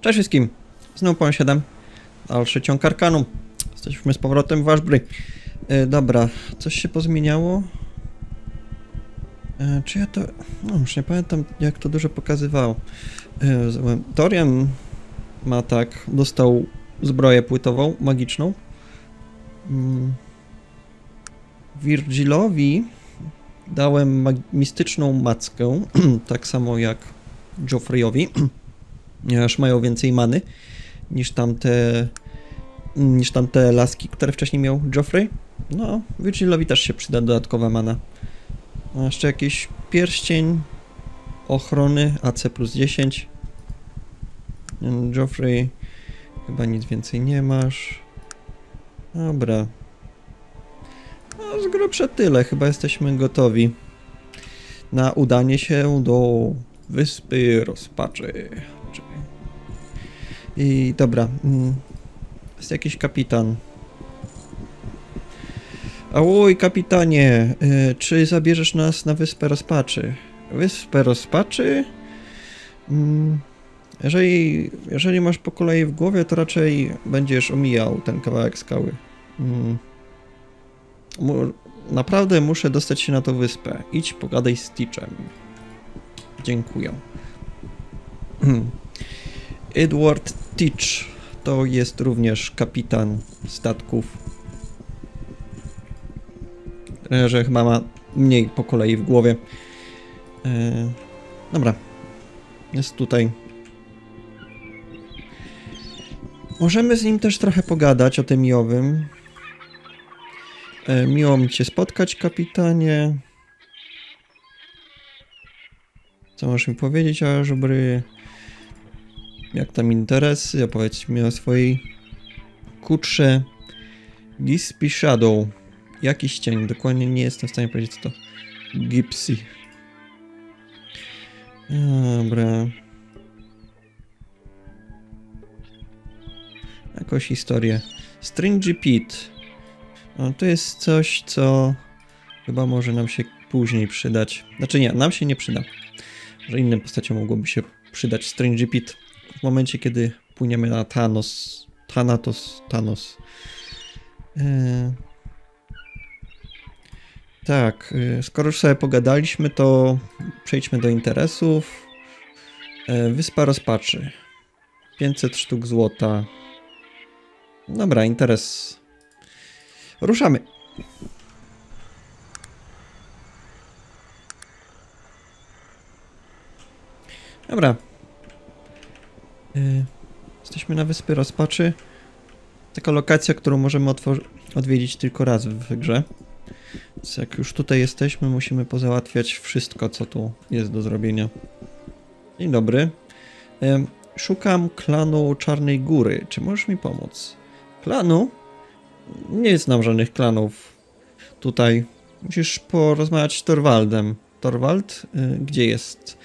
Cześć wszystkim! Znowu Pan 7. Dalszy ciąg Arkanu. Jesteśmy z powrotem w Ashbury. E, dobra, coś się pozmieniało? E, czy ja to... No, już nie pamiętam jak to dużo pokazywało. E, złem- Dorian ma tak, dostał zbroję płytową, magiczną. Mm. Virgilowi dałem mistyczną mackę, tak samo jak Joffreyowi, ponieważ mają więcej many niż tamte niż tamte laski, które wcześniej miał Joffrey. No, Virgilowi też się przyda dodatkowa mana. A jeszcze jakiś pierścień ochrony AC plus 10. Joffrey chyba nic więcej nie masz. Dobra. No, z grubsza tyle. Chyba jesteśmy gotowi na udanie się do Wyspy Rozpaczy. I dobra. mm, Jest jakiś kapitan. Oj, kapitanie, y, czy zabierzesz nas na Wyspę Rozpaczy? Wyspę Rozpaczy? Mm, Jeżeli, jeżeli masz po kolei w głowie, to raczej będziesz omijał ten kawałek skały. Mm. Naprawdę muszę dostać się na tą wyspę. Idź pogadaj z Teachem. Dziękuję. Edward Teach to jest również kapitan statków. E, Że chyba ma mniej po kolei w głowie. E, dobra. Jest tutaj. Możemy z nim też trochę pogadać o tym Jowym. E, miło mi cię spotkać, kapitanie. Co możesz mi powiedzieć o żubry? Jak tam interesy? Opowiedz mi o swojej kutrze Gispy Shadow. Jakiś cień, dokładnie nie jestem w stanie powiedzieć co to. Gipsy. Dobra. Jakąś historię. Stringy Pit. No, to jest coś, co chyba może nam się później przydać. Znaczy nie, nam się nie przyda. Że innym postaciom mogłoby się przydać Stringy Pit. W momencie, kiedy płyniemy na Thanos. Thanatos. Thanos. Eee... Tak, y, skoro już sobie pogadaliśmy, to przejdźmy do interesów. E, Wyspa Rozpaczy. 500 sztuk złota. Dobra, interes. Ruszamy. Dobra. Y, Jesteśmy na Wyspie Rozpaczy. Taka lokacja, którą możemy odwiedzić tylko raz w grze. Więc jak już tutaj jesteśmy, musimy pozałatwiać wszystko, co tu jest do zrobienia. Dzień dobry. Em, Szukam klanu Czarnej Góry. Czy możesz mi pomóc? Klanu? Nie znam żadnych klanów tutaj. Musisz porozmawiać z Torwaldem. Torwald? Y, Gdzie jest?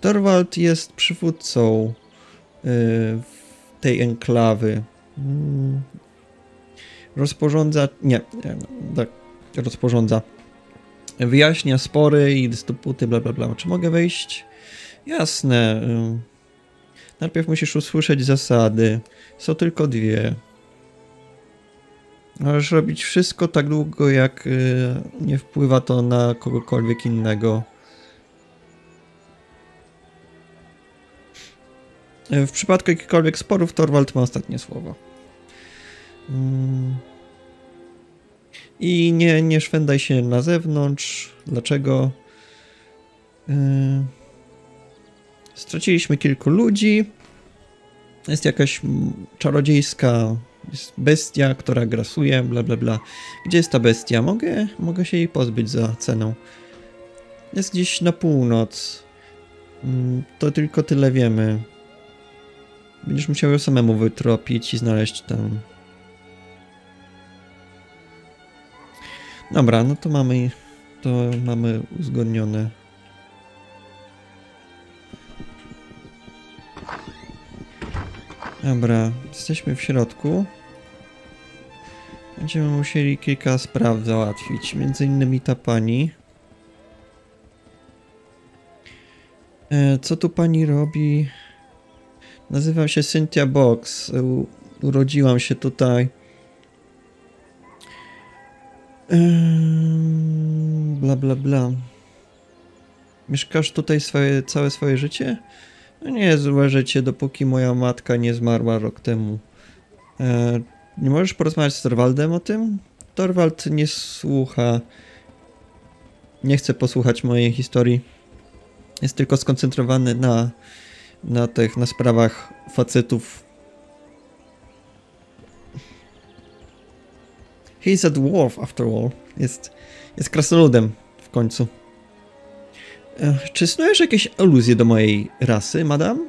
Torwald jest przywódcą y, tej enklawy. Mm. Rozporządza. Nie, nie, tak, rozporządza. Wyjaśnia spory i dysputy, bla bla bla. Czy mogę wejść? Jasne. ym. Najpierw musisz usłyszeć zasady. Są tylko dwie. Możesz robić wszystko tak długo, jak y, nie wpływa to na kogokolwiek innego. W przypadku jakichkolwiek sporów, Torwald ma ostatnie słowo. Mm. I nie, nie szwendaj się na zewnątrz. Dlaczego? Yy... Straciliśmy kilku ludzi. Jest jakaś czarodziejska bestia, która grasuje, bla bla bla. Gdzie jest ta bestia? Mogę, mogę się jej pozbyć za cenę. Jest gdzieś na północ. Mm, To tylko tyle wiemy. Będziesz musiał ją samemu wytropić i znaleźć tam. Dobra, no to mamy to mamy uzgodnione. Dobra, jesteśmy w środku. Będziemy musieli kilka spraw załatwić, między innymi ta pani. E, Co tu pani robi? Nazywam się Cynthia Box. U, urodziłam się tutaj. Bla, bla, bla. Mieszkasz tutaj swoje, całe swoje życie? No nie złe życie, dopóki moja matka nie zmarła rok temu. E, nie możesz porozmawiać z Torwaldem o tym? Torwald nie słucha. Nie chce posłuchać mojej historii. Jest tylko skoncentrowany na, na tych, na sprawach facetów. He's a dwarf after all. Jest, jest krasnoludem w końcu. E, Czy snujesz jakieś aluzje do mojej rasy, madam?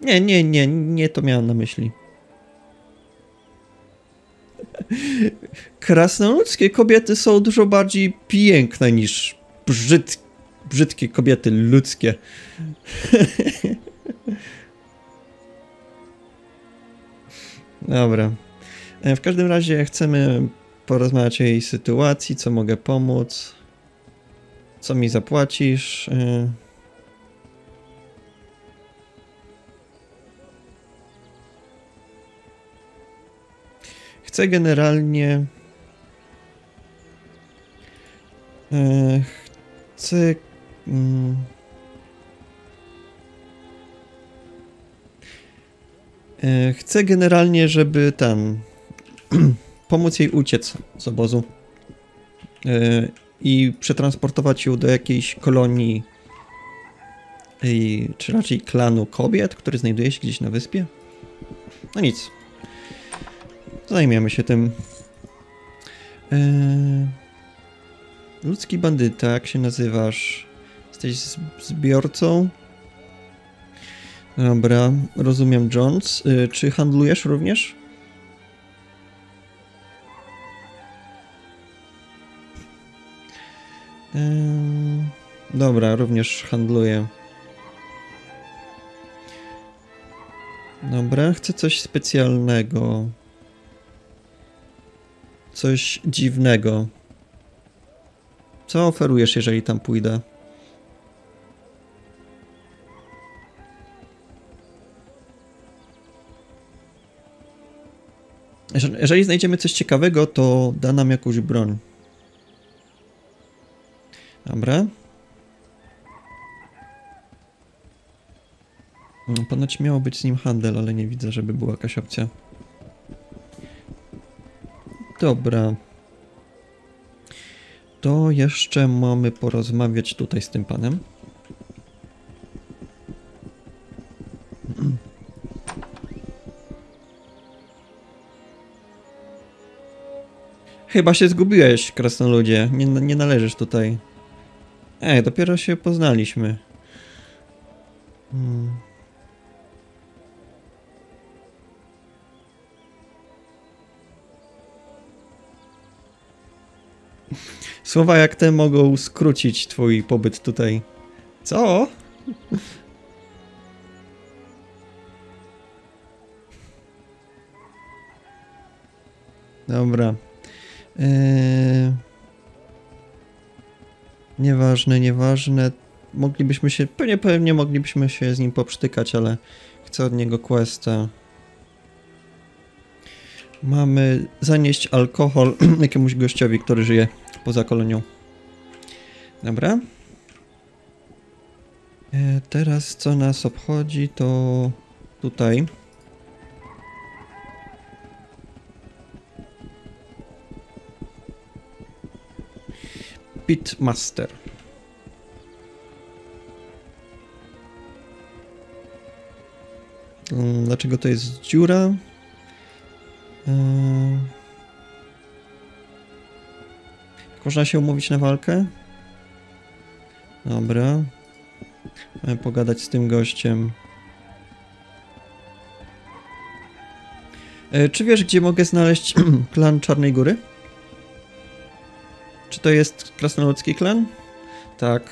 Nie, nie, nie, nie to miałem na myśli. Krasnoludzkie kobiety są dużo bardziej piękne niż brzyd, brzydkie kobiety ludzkie. Dobra. E, W każdym razie chcemy porozmawiać o jej sytuacji, co mogę pomóc, co mi zapłacisz. e. Chcę generalnie. E, chcę. Mm, e, chcę generalnie, żeby tam. pomóc jej uciec z obozu. E, I przetransportować ją do jakiejś kolonii. I, czy raczej klanu kobiet, który znajduje się gdzieś na wyspie? No nic. Zajmiemy się tym. Ludzki bandyta, jak się nazywasz? Jesteś zbiorcą? Dobra, rozumiem Jones. Eee, czy handlujesz również? Eee, dobra, również handluję. Dobra, chcę coś specjalnego. Coś dziwnego. Co oferujesz, jeżeli tam pójdę? Jeżeli- znajdziemy coś ciekawego, to da nam jakąś broń. Dobra. No, Ponoć miało być z nim handel, ale nie widzę, żeby była jakaś opcja. Dobra. To jeszcze mamy porozmawiać tutaj z tym panem. Chyba się zgubiłeś, krasnoludzie. Nie, nie należysz tutaj. Ej, dopiero się poznaliśmy. Hmm. Słowa jak te mogą skrócić twój pobyt tutaj. Co? Dobra. Eee... Nieważne, nieważne. Moglibyśmy się, pewnie, pewnie moglibyśmy się z nim poprztykać, ale chcę od niego questa. Mamy zanieść alkohol jakiemuś gościowi, który żyje poza kolonią. Dobra. E, teraz co nas obchodzi to tutaj. Pitmaster. Mm, Dlaczego to jest dziura? Yy... Można się umówić na walkę? Dobra. Mamy pogadać z tym gościem. E, Czy wiesz, gdzie mogę znaleźć klan Czarnej Góry? Czy to jest krasnoludzki klan? Tak.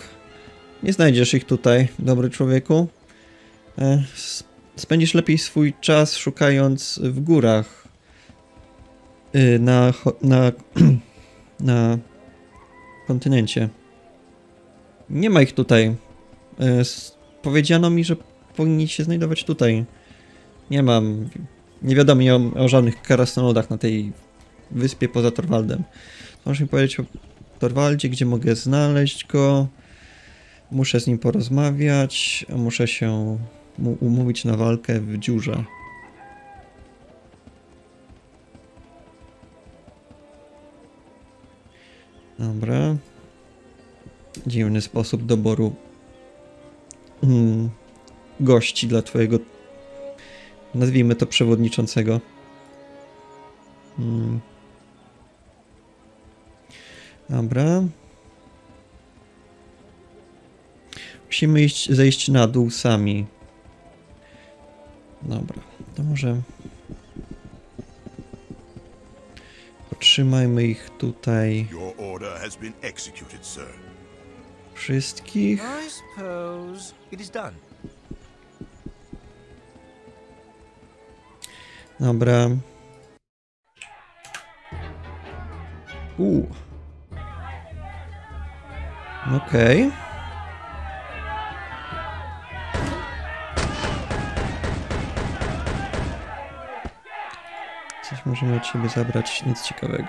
Nie znajdziesz ich tutaj, dobry człowieku. E, Spędzisz lepiej swój czas szukając w górach. Y, Na, na, na kontynencie. Nie ma ich tutaj. E, Powiedziano mi, że powinni się znajdować tutaj. Nie mam... Nie wiadomo mi o, o żadnych krasnoludach na tej wyspie poza Torwaldem. Możesz mi powiedzieć Torwaldzie, gdzie mogę znaleźć go. Muszę z nim porozmawiać, muszę się umówić na walkę w dziurze. Dobra. Dziwny sposób doboru mm, gości dla twojego, nazwijmy to przewodniczącego. Mm. Dobra. Musimy iść, zejść na dół sami. Dobra, to może... Potrzymajmy ich tutaj wszystkich. Dobra. U. Okej. Coś możemy od siebie zabrać, nic ciekawego.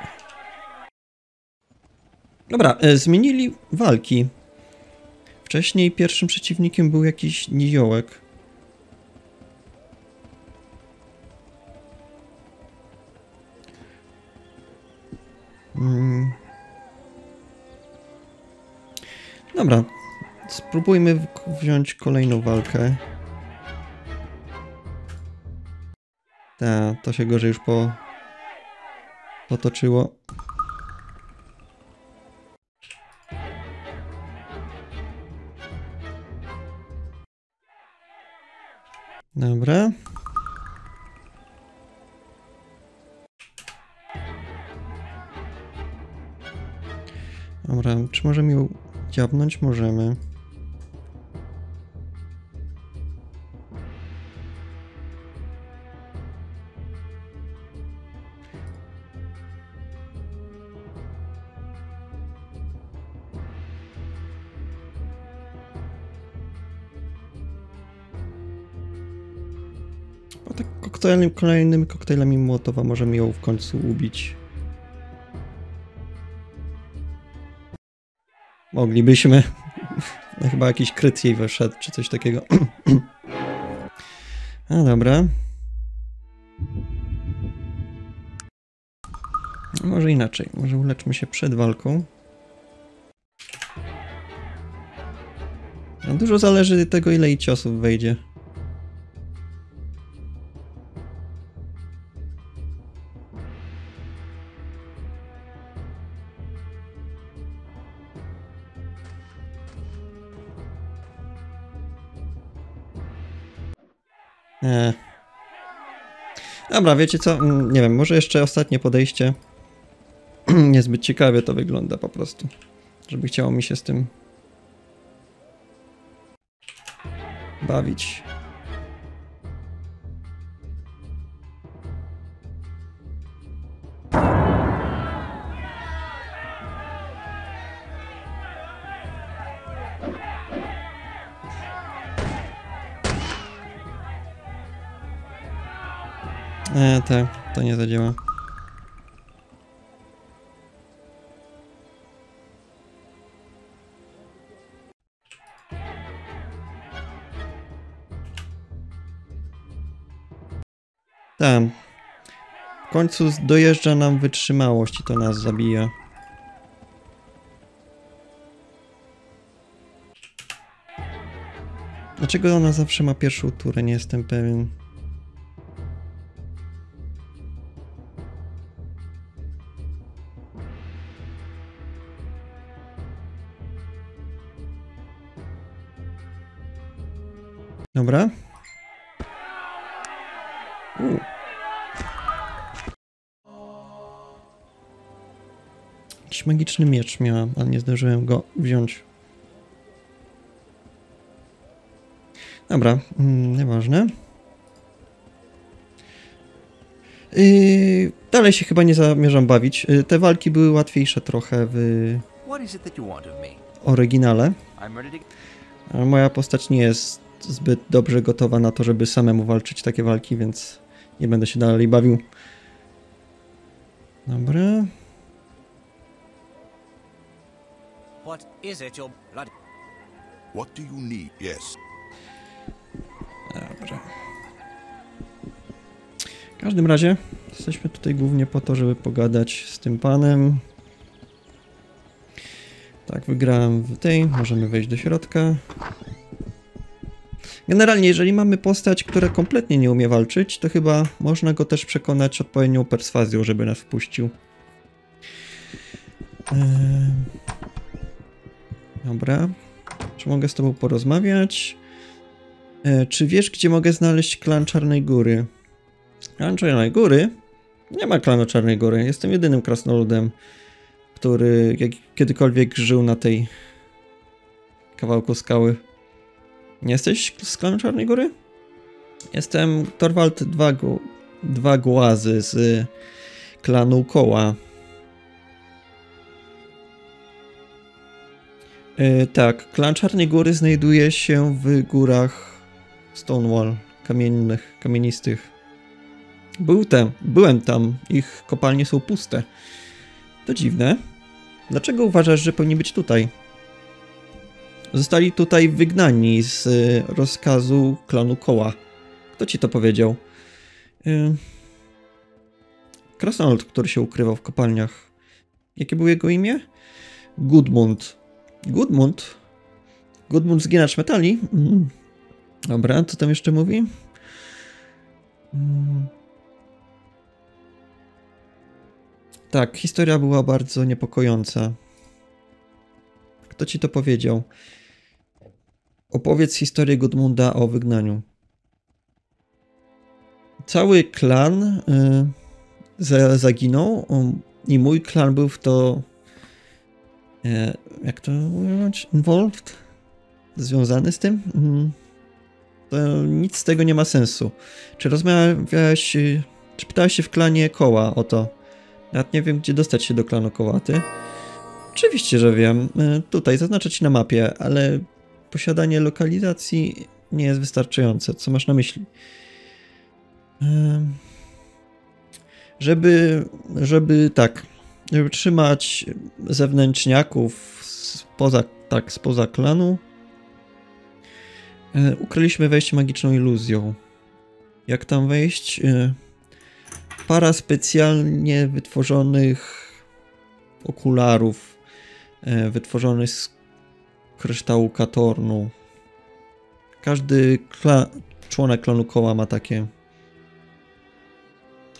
Dobra, e, zmienili walki. Wcześniej pierwszym przeciwnikiem był jakiś niziołek. Dobra, spróbujmy wziąć kolejną walkę. Ta, to się gorzej już po... potoczyło. Dziabnąć? Możemy. O tak koktajlem, kolejnymi koktajlami Mołotowa możemy ją w końcu ubić. Moglibyśmy. No, chyba jakiś kryt jej wyszedł, czy coś takiego. A dobra. Może inaczej. Może uleczmy się przed walką. No, dużo zależy tego, ile jej ciosów wejdzie. Dobra, wiecie co? Mm, Nie wiem, może jeszcze ostatnie podejście. Niezbyt ciekawie to wygląda po prostu. Żeby chciało mi się z tym bawić. Te, to nie zadziała. Tam. W końcu dojeżdża nam wytrzymałość i to nas zabija. Dlaczego ona zawsze ma pierwszą turę? Nie jestem pewien. Magiczny miecz miała, ale nie zdążyłem go wziąć. Dobra, mm, nieważne. Yy, dalej się chyba nie zamierzam bawić. Yy, te walki były łatwiejsze trochę w oryginale. Ale moja postać nie jest zbyt dobrze gotowa na to, żeby samemu walczyć takie walki, więc nie będę się dalej bawił. Dobra. What is it you're bloody... What do you need? Yes. Dobra. W każdym razie jesteśmy tutaj głównie po to, żeby pogadać z tym panem. Tak, wygrałem w tej, możemy wejść do środka. Generalnie, jeżeli mamy postać, która kompletnie nie umie walczyć, to chyba można go też przekonać odpowiednią perswazją, żeby nas wpuścił. Eee... Dobra. Czy mogę z tobą porozmawiać? E, czy wiesz, gdzie mogę znaleźć klan Czarnej Góry? Klan Czarnej Góry? Nie ma klanu Czarnej Góry. Jestem jedynym krasnoludem, który jak, kiedykolwiek żył na tej kawałku skały. Nie jesteś z klanu Czarnej Góry? Jestem Torwald Dwa, Dwa Głazy z klanu Koła. E, tak, klan Czarnej Góry znajduje się w górach Stonewall, kamiennych, kamienistych. Był tam, byłem tam, ich kopalnie są puste. To dziwne. Dlaczego uważasz, że powinni być tutaj? Zostali tutaj wygnani z y, rozkazu klanu Koła. Kto ci to powiedział? Y, Krasnolud, który się ukrywał w kopalniach. Jakie było jego imię? Gudmund. Gudmund? Gudmund zginacz metali? Mm. Dobra, co tam jeszcze mówi? Mm. Tak, historia była bardzo niepokojąca. Kto ci to powiedział? Opowiedz historię Gudmunda o wygnaniu. Cały klan y, za, zaginął um, i mój klan był w to jak to ująć? Involved? Związany z tym? Mm. To nic z tego nie ma sensu. Czy rozmawiałeś, y, czy pytałeś się w klanie koła o to? Nawet nie wiem, gdzie dostać się do klanu kołaty. Oczywiście, że wiem. Y, Tutaj zaznaczę ci na mapie, ale posiadanie lokalizacji nie jest wystarczające. Co masz na myśli? Żeby, żeby tak, żeby trzymać zewnętrzniaków spoza, tak, spoza klanu, y, ukryliśmy wejście magiczną iluzją. Jak tam wejść? Y, Para specjalnie wytworzonych okularów, y, wytworzonych z kryształu Katornu. Każdy kla członek klanu koła ma takie.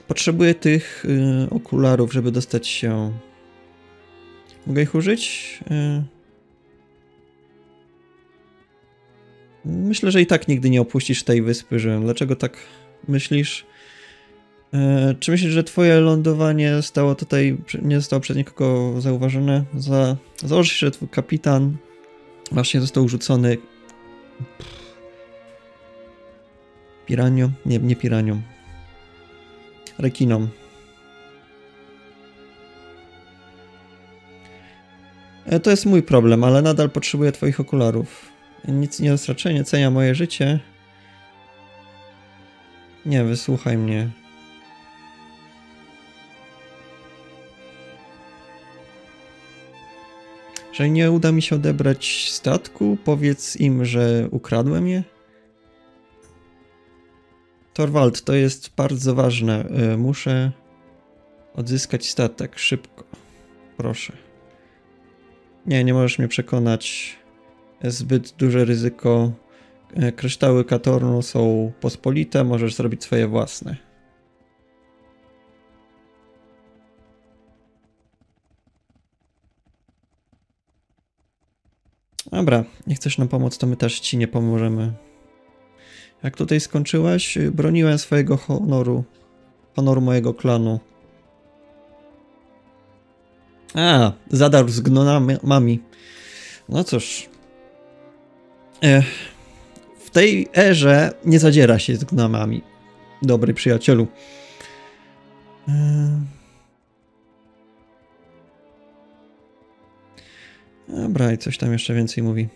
Potrzebuję tych y, okularów, żeby dostać się. Mogę ich użyć? Y... Myślę, że i tak nigdy nie opuścisz tej wyspy, że dlaczego tak myślisz? E, czy myślisz, że twoje lądowanie stało tutaj, nie zostało przez nikogo zauważone? Za, założysz, że twój kapitan właśnie został rzucony piranią? Nie, nie piranią. Rekinom. E, To jest mój problem, ale nadal potrzebuję twoich okularów. Nic nie dostarcza, nie cenia moje życie. Nie, wysłuchaj mnie. Że nie uda mi się odebrać statku, powiedz im, że ukradłem je. Torwald, to jest bardzo ważne. Y, Muszę odzyskać statek szybko. Proszę. Nie, nie możesz mnie przekonać. Zbyt duże ryzyko. Y, Kryształy Katornu są pospolite, możesz zrobić swoje własne. Dobra, nie chcesz nam pomóc, to my też ci nie pomożemy. Jak tutaj skończyłaś, broniłem swojego honoru. Honoru mojego klanu. A, zadarł z gnonami. No cóż. W tej erze nie zadziera się z gnomami. Dobry przyjacielu. Dobra, i coś tam jeszcze więcej mówi.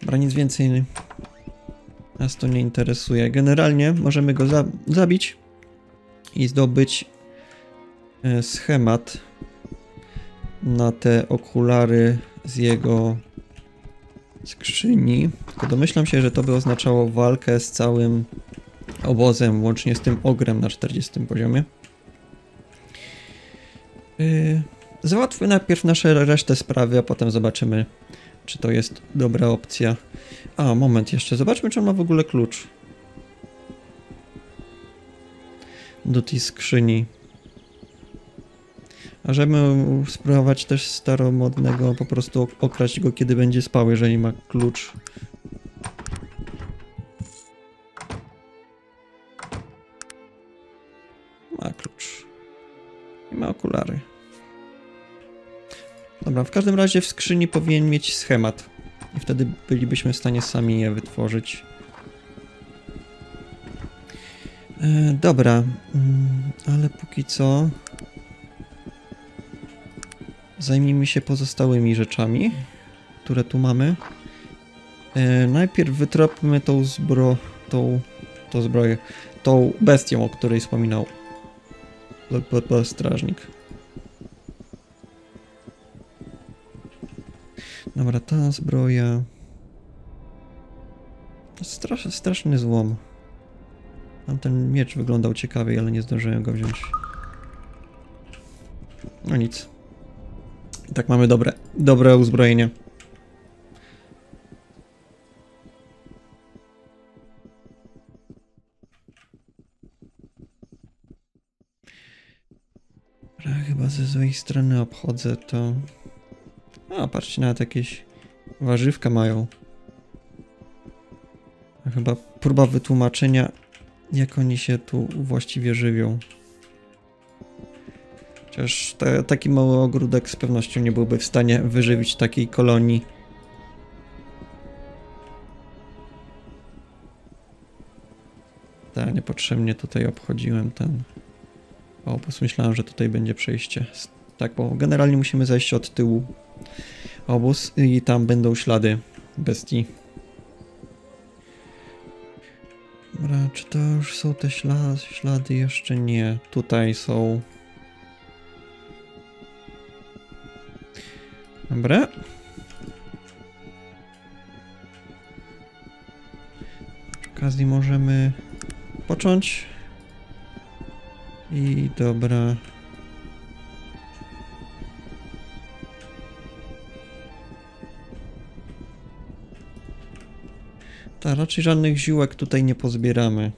Dobra, nic więcej nas to nie interesuje. Generalnie możemy go za zabić i zdobyć e, schemat na te okulary z jego skrzyni. Tylko domyślam się, że to by oznaczało walkę z całym obozem, łącznie z tym ogrem na 40 poziomie. Yy, załatwmy najpierw nasze resztę sprawy, a potem zobaczymy, czy to jest dobra opcja. A, moment jeszcze, zobaczmy, czy on ma w ogóle klucz. Do tej skrzyni. A żeby spróbować też staromodnego, po prostu okraść go, kiedy będzie spał, jeżeli ma klucz. Ma klucz. I ma okulary. Dobra, w każdym razie w skrzyni powinien mieć schemat. I wtedy bylibyśmy w stanie sami je wytworzyć. E, dobra, mm, ale póki co zajmijmy się pozostałymi rzeczami, które tu mamy. E, najpierw wytropmy tą zbro... tą... tą zbroję, tą bestią, o której wspominał p- strażnik. Dobra, ta zbroja... Strasz, straszny złom. Tam ten miecz wyglądał ciekawie, ale nie zdążyłem go wziąć. No nic. I tak mamy dobre, dobre uzbrojenie. Chyba ze złej strony obchodzę to. A, patrzcie, nawet jakieś warzywka mają. Chyba próba wytłumaczenia, jak oni się tu właściwie żywią. Chociaż te, taki mały ogródek z pewnością nie byłby w stanie wyżywić takiej kolonii. Tak, niepotrzebnie tutaj obchodziłem ten obóz. Myślałem, że tutaj będzie przejście. Tak, bo generalnie musimy zejść od tyłu obóz i tam będą ślady bestii. Dobra, czy to już są te śla ślady? Jeszcze nie. Tutaj są. Dobra. Przy okazji możemy począć. I dobra. Tak, raczej żadnych ziółek tutaj nie pozbieramy.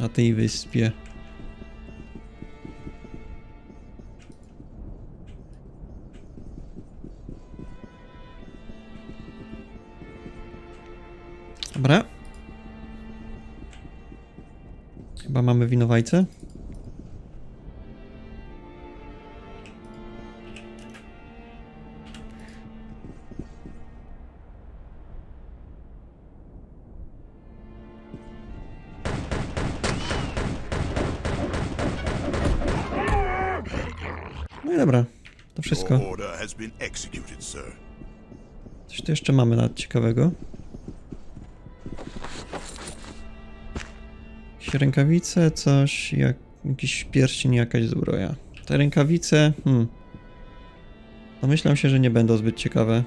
Na tej wyspie. Dobra. Chyba mamy winowajcę. No i dobra. To wszystko. Coś tu jeszcze mamy nawet ciekawego. Jakieś rękawice, coś, jak, jakiś pierścień, jakaś zbroja. Te rękawice, hmm. Domyślam się, że nie będą zbyt ciekawe.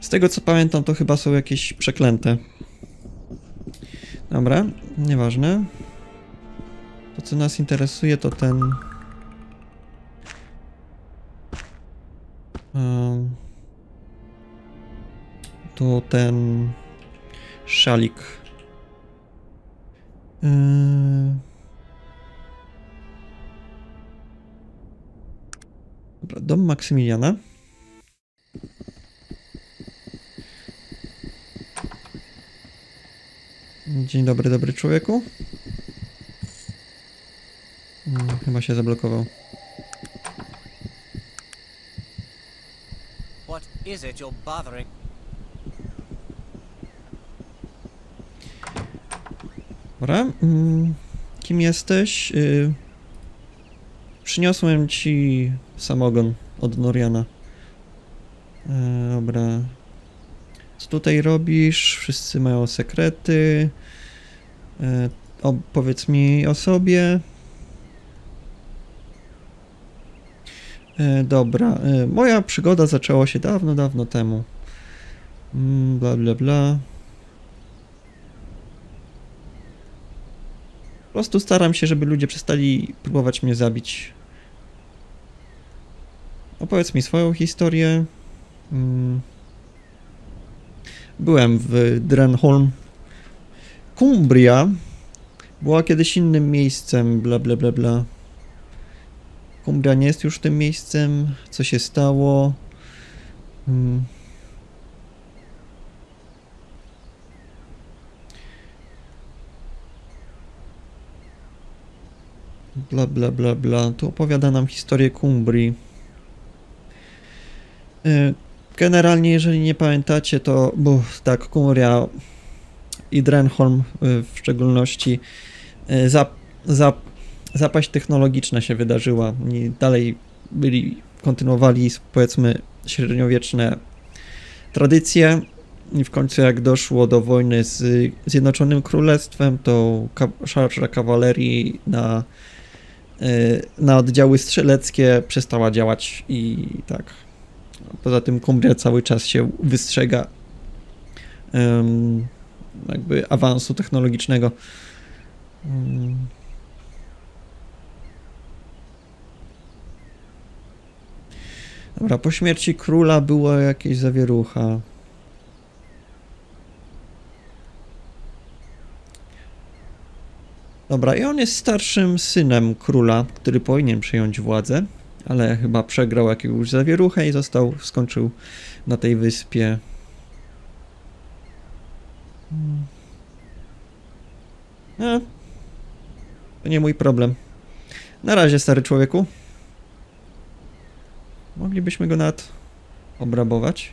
Z tego co pamiętam, to chyba są jakieś przeklęte. Dobra, nieważne. To co nas interesuje to ten... To ten szalik. Yy... Dobra, dom Maksymiliana. Dzień dobry, dobry człowieku. Hmm, chyba się zablokował. Dobra. Mm, kim jesteś? Y, przyniosłem ci samogon od Noriana. E, dobra. Co tutaj robisz? Wszyscy mają sekrety. E, opowiedz mi o sobie. Dobra. E, moja przygoda zaczęła się dawno, dawno temu. Mm, bla, bla, bla. Po prostu staram się, żeby ludzie przestali próbować mnie zabić. Opowiedz mi swoją historię. Mm. Byłem w Drenholm. Cumbria była kiedyś innym miejscem, bla bla bla bla. Cumbria nie jest już tym miejscem. Co się stało? Mm. Bla bla bla bla. Tu opowiada nam historię Cumbrii. Y, Generalnie, jeżeli nie pamiętacie, to bo tak, Kuria i Drenholm y, w szczególności y, zap, zap, zapaść technologiczna się wydarzyła i dalej byli, kontynuowali powiedzmy średniowieczne tradycje i w końcu jak doszło do wojny z Zjednoczonym Królestwem, to ka szarża kawalerii na, y, na oddziały strzeleckie przestała działać i tak Poza tym Cumbria cały czas się wystrzega jakby awansu technologicznego. Dobra, po śmierci króla była jakieś zawierucha. Dobra, i on jest starszym synem króla, który powinien przejąć władzę ale chyba przegrał jakąś zawieruchę i został, skończył na tej wyspie. No, to nie mój problem. Na razie, stary człowieku. Moglibyśmy go nawet obrabować.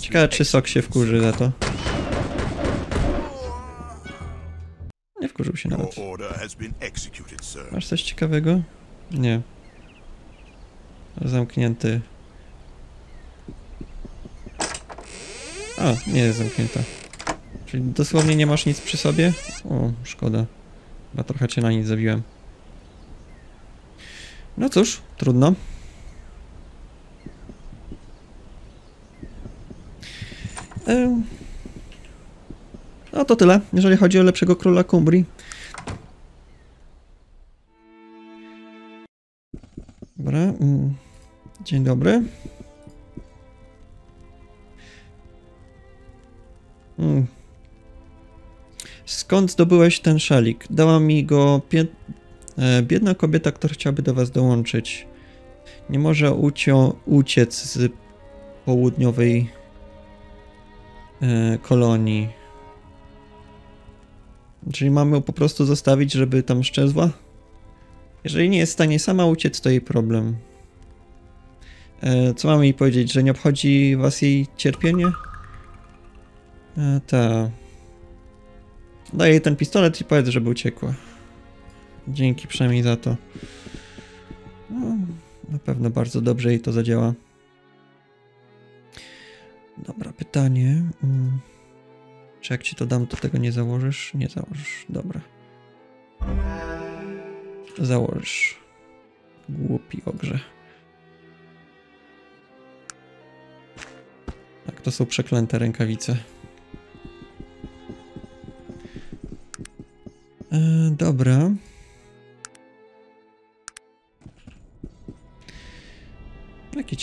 Ciekawe, czy sok się wkurzy za to. Nie wkurzył się nawet. Masz coś ciekawego? Nie. Zamknięty. A, nie jest zamknięta. Czyli dosłownie nie masz nic przy sobie? O, szkoda. Chyba trochę cię na nic zabiłem. No cóż, trudno. No to tyle, jeżeli chodzi o lepszego króla Kumbrii. Dobra. Mm. Dzień dobry. Mm. Skąd zdobyłeś ten szalik? Dała mi go biedna kobieta, która chciałaby do was dołączyć. Nie może uciec z południowej e, kolonii. Czyli mamy ją po prostu zostawić, żeby tam szczezła? Jeżeli nie jest w stanie sama uciec, to jej problem. E, co mamy jej powiedzieć, że nie obchodzi was jej cierpienie? E, ta. Daj jej ten pistolet i powiedz, żeby uciekła. Dzięki przynajmniej za to. No, na pewno bardzo dobrze jej to zadziała. Dobra, pytanie. Mm. Czy jak ci to dam, to tego nie założysz? Nie założysz. Dobra. Założysz. Głupi ogrze. Tak, to są przeklęte rękawice. E, dobra.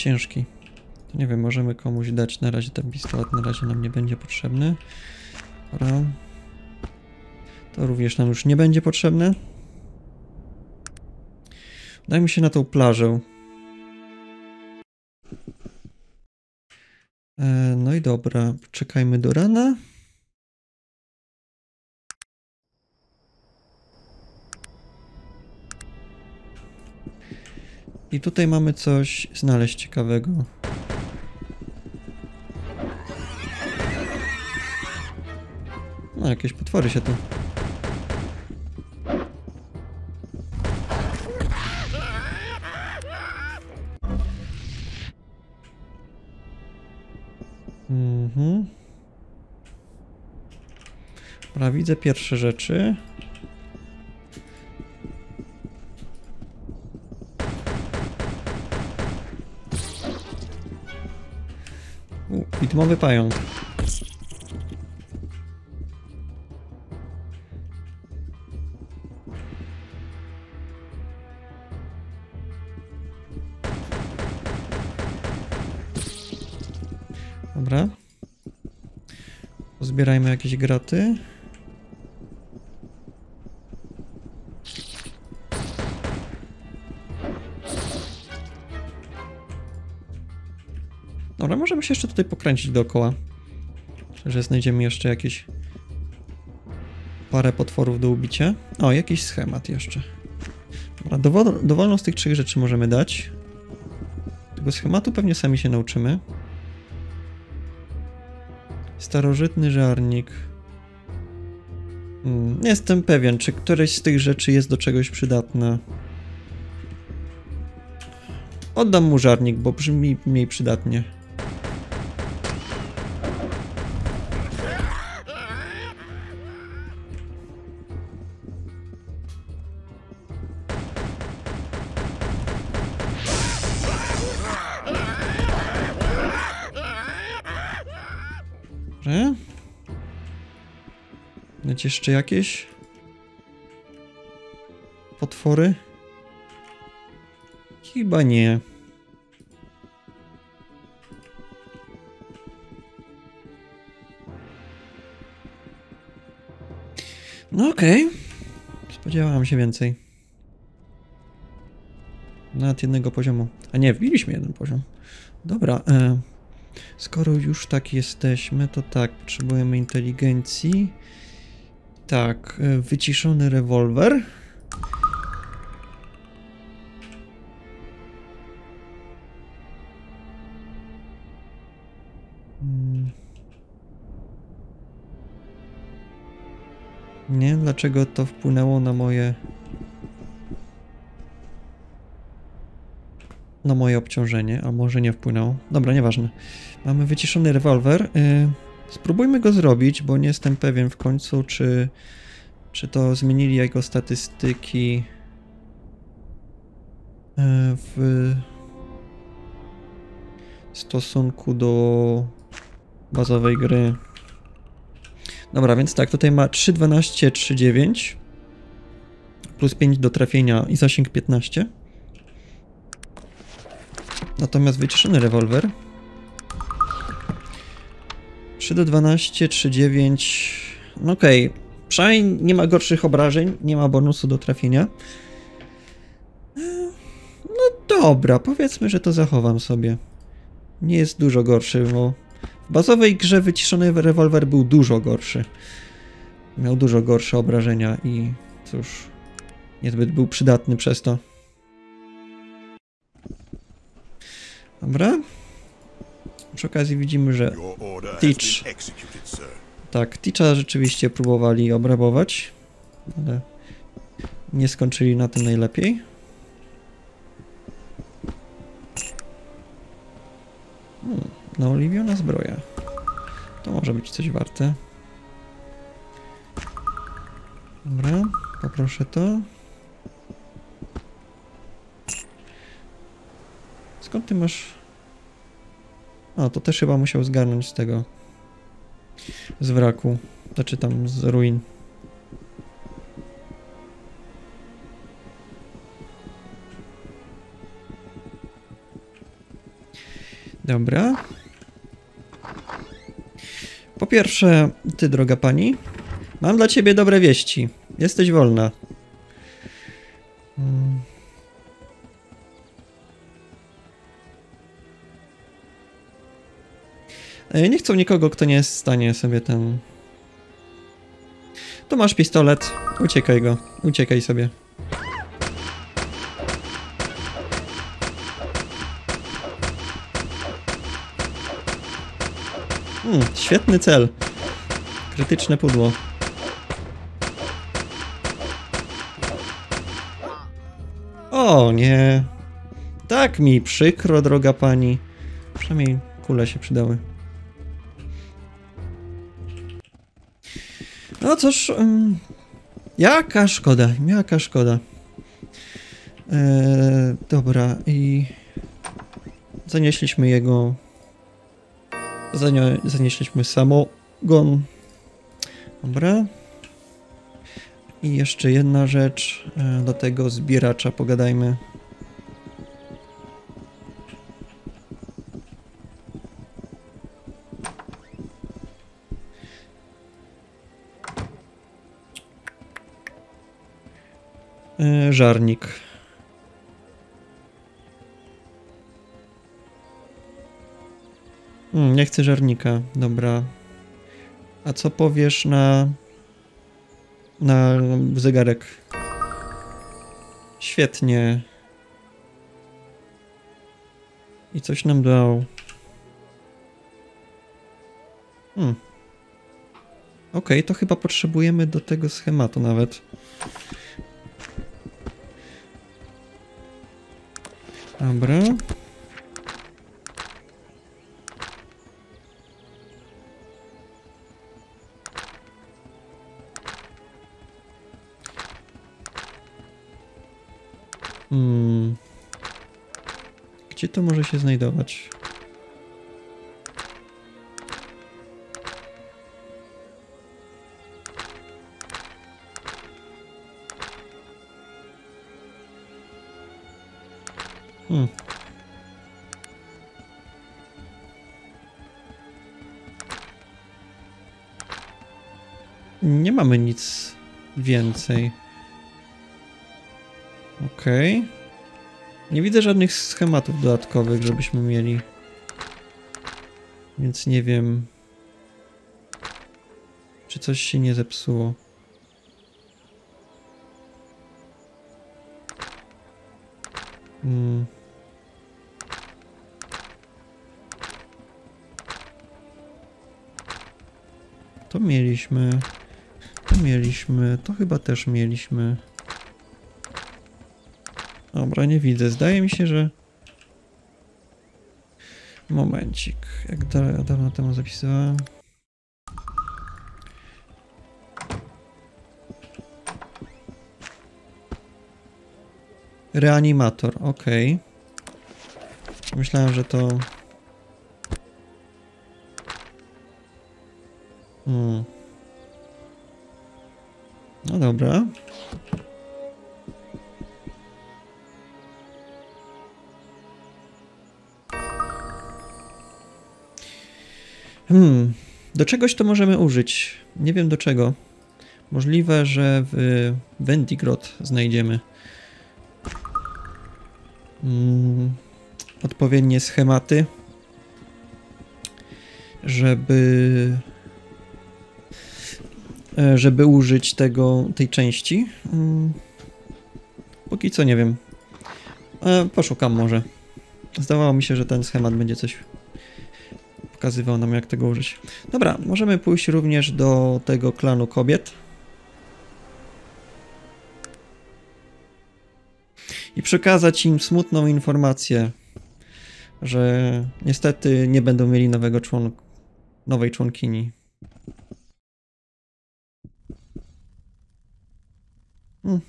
Ciężki. To nie wiem, możemy komuś dać na razie ten pistolet, na razie nam nie będzie potrzebny. Dobra. To również nam już nie będzie potrzebne. Dajmy się na tą plażę. E, no i dobra, czekajmy do rana. I tutaj mamy coś znaleźć ciekawego. No, jakieś potwory się tu... Mhm. Dobra, pierwsze rzeczy. Widmowy pająk. Dobra. Zbierajmy jakieś graty. Możemy się jeszcze tutaj pokręcić dookoła. Myślę, że znajdziemy jeszcze jakieś parę potworów do ubicia. O, jakiś schemat jeszcze. Dobra, dowol dowolną z tych trzech rzeczy możemy dać. Tego schematu pewnie sami się nauczymy. Starożytny żarnik. Hmm, jestem pewien, czy któreś z tych rzeczy jest do czegoś przydatna. Oddam mu żarnik, bo brzmi mniej przydatnie. Będzie jeszcze jakieś potwory? Chyba nie. No okej. Spodziewałem się więcej. Nawet jednego poziomu. A nie, wbiliśmy jeden poziom. Dobra, e, skoro już tak jesteśmy, to tak, potrzebujemy inteligencji. Tak, e, wyciszony rewolwer. Mm. Nie, dlaczego to wpłynęło na moje. Na moje obciążenie, a może nie wpłynęło. Dobra, nieważne. Mamy wyciszony rewolwer. Y, spróbujmy go zrobić, bo nie jestem pewien w końcu, czy, czy to zmienili jego statystyki y, w stosunku do bazowej gry. Dobra, więc tak, tutaj ma 3,12, 3,9 plus 5 do trafienia i zasięg 15. Natomiast wyciszony rewolwer 3 do 12, 3,9 no okej, okay. przynajmniej nie ma gorszych obrażeń, nie ma bonusu do trafienia. No dobra, powiedzmy, że to zachowam sobie. Nie jest dużo gorszy, bo w bazowej grze wyciszony rewolwer był dużo gorszy. Miał dużo gorsze obrażenia i cóż, niezbyt był przydatny przez to. Dobra. Przy okazji widzimy, że Teach. tak, Teacha rzeczywiście próbowali obrabować, ale nie skończyli na tym najlepiej. Hmm, naoliwiona zbroja. To może być coś warte. Dobra, poproszę to. Skąd ty masz... A, to też chyba musiał zgarnąć z tego... Z wraku. Znaczy tam z ruin. Dobra. Po pierwsze, ty droga pani, mam dla ciebie dobre wieści. Jesteś wolna. Mm. Nie chcą nikogo, kto nie jest w stanie sobie ten... Tu masz pistolet. Uciekaj go. Uciekaj sobie. Hmm, świetny cel. Krytyczne pudło. O nie. Tak mi przykro, droga pani. Przynajmniej kule się przydały. No cóż, ym, jaka szkoda, jaka szkoda. E, dobra, i zanieśliśmy jego. Zanie, zanieśliśmy samogon. Dobra. I jeszcze jedna rzecz. e, Do tego zbieracza pogadajmy. Żarnik. Hmm, nie chcę żarnika, dobra. A co powiesz na. na zegarek? Świetnie. I coś nam dał. Hmm. Okej, to chyba potrzebujemy do tego schematu nawet. Dobra. Hmm. Gdzie to może się znajdować? Mamy nic więcej. Okej. Nie widzę żadnych schematów dodatkowych, żebyśmy mieli. Więc nie wiem. Czy coś się nie zepsuło. Hmm. To mieliśmy. Mieliśmy. To chyba też mieliśmy. Dobra, nie widzę. Zdaje mi się, że... Momencik. Jak da dawno temu zapisywałem. Reanimator, ok. Myślałem, że to... Hmm. No dobra. Hmm, do czegoś to możemy użyć. Nie wiem do czego. Możliwe, że w Vendigrod znajdziemy mm, odpowiednie schematy, żeby żeby użyć tego, tej części. Mm, póki co nie wiem. E, poszukam może. Zdawało mi się, że ten schemat będzie coś pokazywał nam, jak tego użyć. Dobra, możemy pójść również do tego klanu kobiet. I przekazać im smutną informację, że niestety nie będą mieli nowego członka, nowej członkini. Hmm.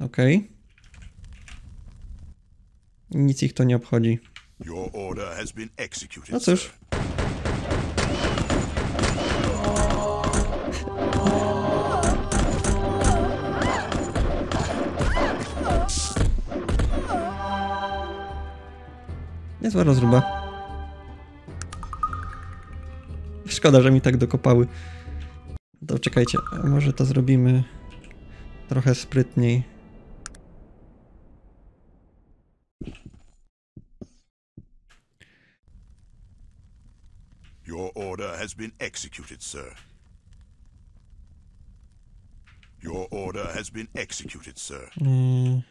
Okej. Okay. Nic ich to nie obchodzi. No cóż. Niezła rozruba. Szkoda, że mi tak dokopały. To czekajcie, może to zrobimy trochę sprytniej. Your order has been executed, sir. Your order has been executed, sir. Mm.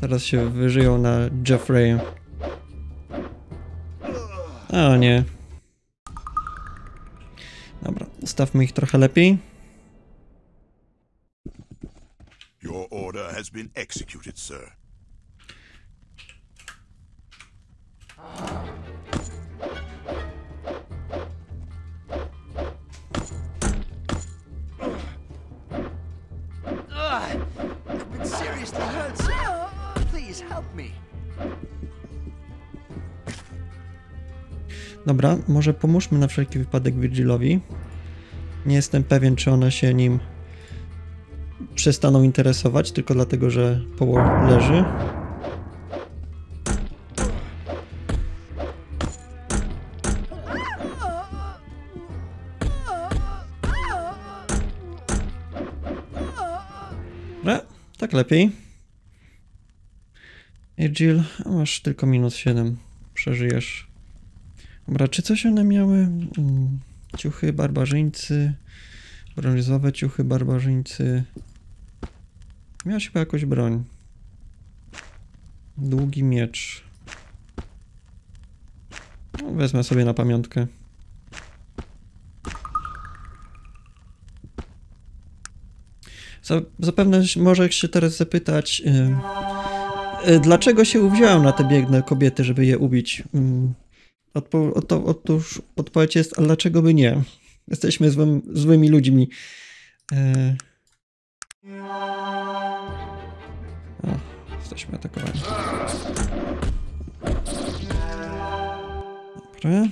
Teraz się wyżyją na Jeffrey. O nie. Dobra, ustawmy ich trochę lepiej. Your order has been executed, sir. Dobra, może pomóżmy na wszelki wypadek Virgilowi. Nie jestem pewien, czy one się nim przestaną interesować, tylko dlatego, że poło leży. Dobra, tak lepiej. Virgil, masz tylko minus 7. Przeżyjesz. Dobra, czy coś one miały? Mm, Ciuchy barbarzyńcy, brązowe ciuchy barbarzyńcy. Miałaś chyba jakąś broń. Długi miecz. No, wezmę sobie na pamiątkę. Za- Zapewne może się teraz zapytać, y, y, dlaczego się uwziąłem na te biegne kobiety, żeby je ubić? Mm, Odpo- oto- otóż odpowiedź jest, a dlaczego by nie? Jesteśmy złym, złymi ludźmi. E... O, jesteśmy atakowani. Dobra.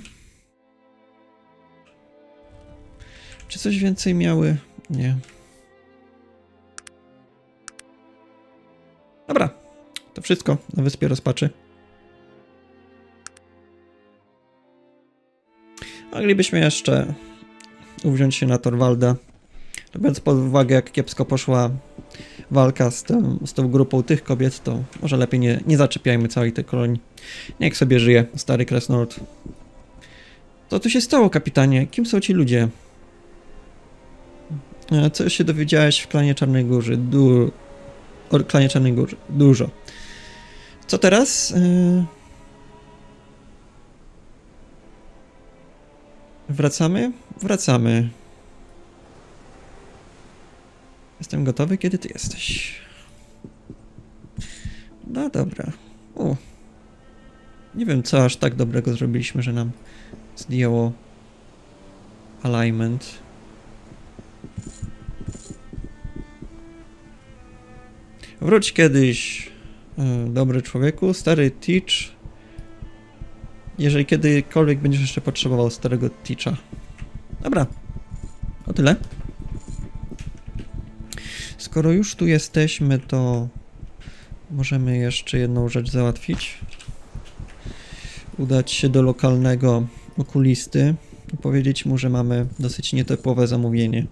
Czy coś więcej miały? Nie. Dobra. To wszystko na wyspie rozpaczy. Moglibyśmy jeszcze uwziąć się na Torwalda. Biorąc pod uwagę, jak kiepsko poszła walka z, tym, z tą grupą tych kobiet, to może lepiej nie, nie zaczepiajmy całej tej kolonii. Niech sobie żyje, stary Kresnord. Co tu się stało, kapitanie? Kim są ci ludzie? E, Co się dowiedziałeś w klanie Czarnej Góry? Du... O klanie Czarnej Góry. Dużo. Co teraz? E, Wracamy? Wracamy. Jestem gotowy, kiedy ty jesteś. No dobra. U. Nie wiem, co aż tak dobrego zrobiliśmy, że nam zdjęło alignment. Wróć kiedyś, e, dobry człowieku, stary Teach. Jeżeli kiedykolwiek będziesz jeszcze potrzebował starego Teacha. Dobra, o tyle. Skoro już tu jesteśmy, to możemy jeszcze jedną rzecz załatwić. Udać się do lokalnego okulisty i powiedzieć mu, że mamy dosyć nietypowe zamówienie.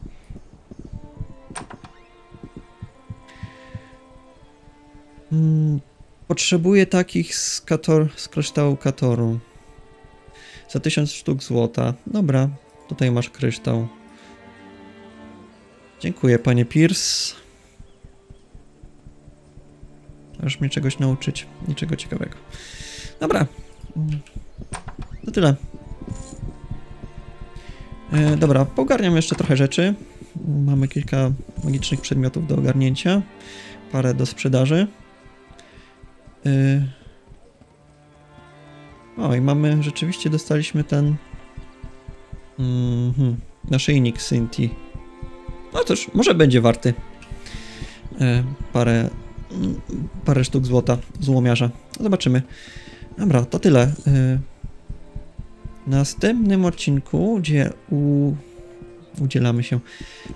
Mm, Potrzebuję takich z, kator, z kryształu Katoru. Za 1000 sztuk złota. Dobra, tutaj masz kryształ. Dziękuję, panie Pierce. Możesz mnie czegoś nauczyć. Niczego ciekawego. Dobra. To tyle. E, dobra, pogarniam jeszcze trochę rzeczy. Mamy kilka magicznych przedmiotów do ogarnięcia. Parę do sprzedaży. Y... O, i mamy, rzeczywiście dostaliśmy ten mhm, naszyjnik Synthi. No cóż, może będzie warty e, parę, mm, parę sztuk złota, złomiarza. Zobaczymy. Dobra, to tyle. E, w następnym odcinku, gdzie u... udzielamy się,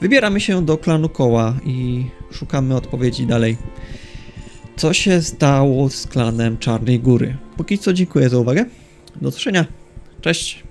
wybieramy się do klanu Koła i szukamy odpowiedzi dalej co się stało z klanem Czarnej Góry. Póki co dziękuję za uwagę. Do usłyszenia. Cześć.